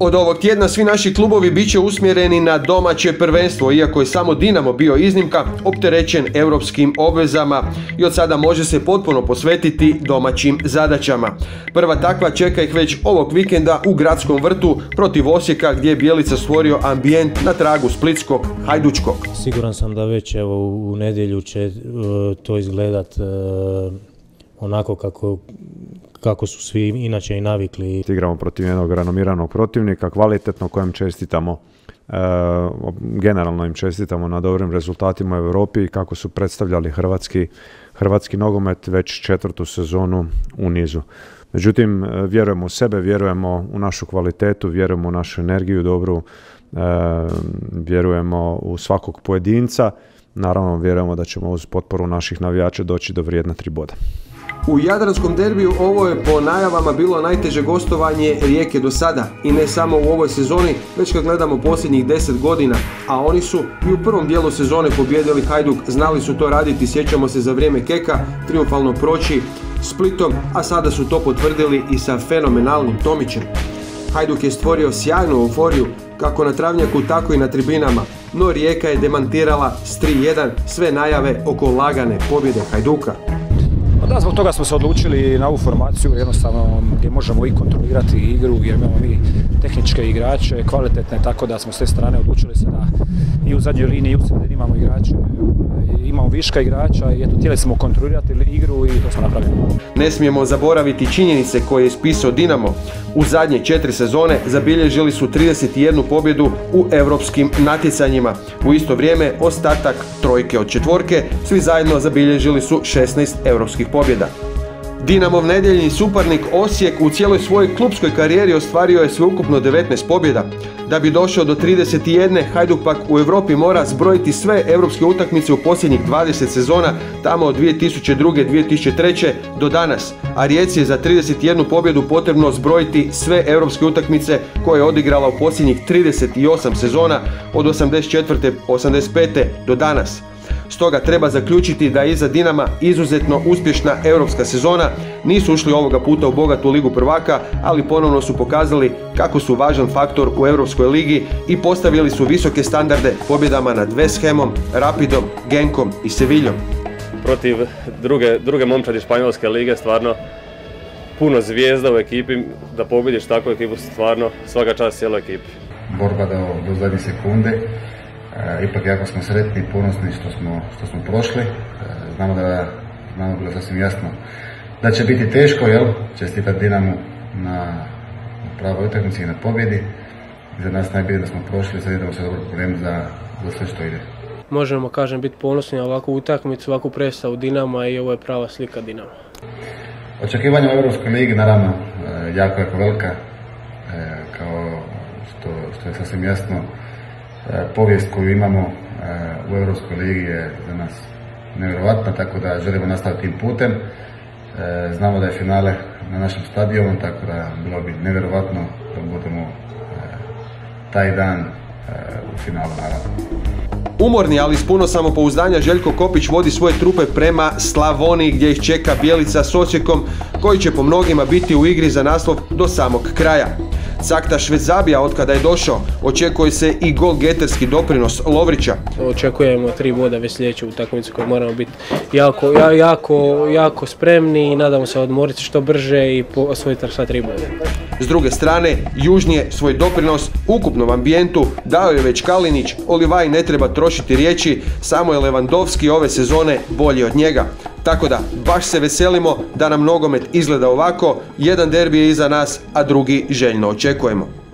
Od ovog tjedna svi naši klubovi bit će usmjereni na domaće prvenstvo, iako je samo Dinamo bio iznimka, opterećen europskim obvezama i od sada može se potpuno posvetiti domaćim zadaćama. Prva takva čeka ih već ovog vikenda u gradskom vrtu protiv Osijeka gdje je Bijelica stvorio ambijent na tragu Splitskog Hajdučkog. Siguran sam da već evo u nedjelju će e, to izgledat e, onako kako kako su svi inače i navikli. Igramo protiv jednog renomiranog protivnika, kvalitetno kojem čestitamo e, generalno im čestitamo na dobrim rezultatima u Europi i kako su predstavljali hrvatski, hrvatski nogomet već četvrtu sezonu u nizu. Međutim, e, vjerujemo u sebe, vjerujemo u našu kvalitetu, vjerujemo u našu energiju dobru, e, vjerujemo u svakog pojedinca. Naravno, vjerujemo da ćemo uz potporu naših navijača doći do vrijedna tri boda. U Jadranskom derbiju ovo je po najavama bilo najteže gostovanje Rijeke do sada i ne samo u ovoj sezoni, već kad gledamo posljednjih 10 godina, a oni su i u prvom dijelu sezone pobjedili Hajduk, znali su to raditi, sjećamo se za vrijeme Keka, triumfalno proći Splitom, a sada su to potvrdili i sa fenomenalnim Tomićem. Hajduk je stvorio sjajnu euforiju, kako na travnjaku, tako i na tribinama, no Rijeka je demantirala s 3-1 sve najave oko lagane pobjede Hajduka. Pa da, zbog toga smo se odlučili na ovu formaciju, jednostavno gdje možemo i kontrolirati igru, jer imamo mi tehničke igrače, kvalitetne, tako da smo s te strane odlučili se da i u zadnjoj liniji i u sredini imamo igrače, imamo viška igrača i eto, htjeli smo kontrolirati igru i to smo napravili. Ne smijemo zaboraviti činjenice koje je ispisao Dinamo. U zadnje četiri sezone zabilježili su 31 pobjedu u europskim natjecanjima. U isto vrijeme ostatak trojke od četvorke, svi zajedno zabilježili su 16 europskih pobjeda. Dinamov nedjeljni suparnik Osijek u cijeloj svojoj klubskoj karijeri ostvario je sveukupno 19 pobjeda. Da bi došao do 31. Hajduk pak u Europi mora zbrojiti sve europske utakmice u posljednjih 20 sezona, tamo od 2002. 2003. do danas. A Rijeci je za 31 pobjedu potrebno zbrojiti sve europske utakmice koje je odigrala u posljednjih 38 sezona od 84. 85. do danas. Stoga treba zaključiti da je iza Dinama izuzetno uspješna europska sezona. Nisu ušli ovoga puta u bogatu ligu prvaka, ali ponovno su pokazali kako su važan faktor u Europskoj ligi i postavili su visoke standarde pobjedama nad West Hamom, Rapidom, Genkom i Seviljom. Protiv druge, druge momčadi Španjolske lige stvarno puno zvijezda u ekipi, da pobjediš takvu ekipu stvarno svaka čast cijeloj ekipi. Borba do, do zadnje sekunde, E, ipak jako smo sretni i ponosni što smo, što smo prošli. E, znamo da znamo bilo sasvim jasno da će biti teško, jel? Čestitati Dinamu na pravoj utakmici i na pobjedi. Za nas najbolje da smo prošli, sad idemo se dobro pripremiti za, za sve što ide. Možemo, kažem, biti ponosni na ovakvu utakmicu, ovakvu predstavu Dinama i ovo je prava slika Dinama. Očekivanja u Europskoj ligi, naravno, e, jako, jako velika, kao što, što je sasvim jasno, povijest koju imamo e, u Europskoj ligi je za nas nevjerojatna, tako da želimo nastaviti tim putem. E, znamo da je finale na našem stadionu, tako da bilo bi nevjerojatno da budemo taj dan u finalu naravno. Umorni, ali s puno samopouzdanja, Željko Kopić vodi svoje trupe prema Slavoniji gdje ih čeka Bijelica s Osijekom koji će po mnogima biti u igri za naslov do samog kraja. Sakta od kada je došao, očekuje se i gol geterski doprinos Lovrića. Očekujemo tri boda već sljedeću utakmicu koju moramo biti jako, jako, jako spremni i nadamo se odmoriti što brže i osvojiti sva tri boda. S druge strane, Južnije svoj doprinos ukupnom ambijentu dao je već Kalinić, Olivaj ne treba trošiti riječi, samo je Levandovski ove sezone bolji od njega. Tako da, baš se veselimo da nam nogomet izgleda ovako, jedan derbi je iza nas, a drugi željno očekujemo.